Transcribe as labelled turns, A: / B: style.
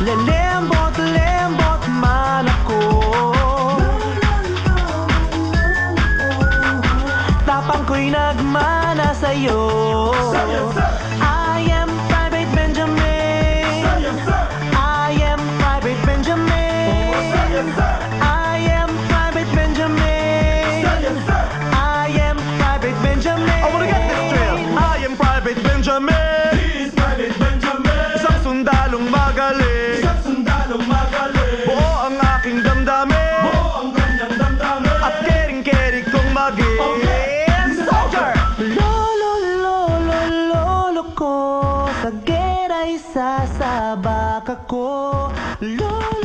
A: Lelembot, lembot I am Private Benjamin. I am Private Benjamin. I am Private Benjamin. I am Private Benjamin
B: damdamin
C: Buo ang kanyang damdamin
B: At kering-kering kong maging Soldier!
A: Lolo, lolo, lolo ko Sa geray sasabak ako Lolo,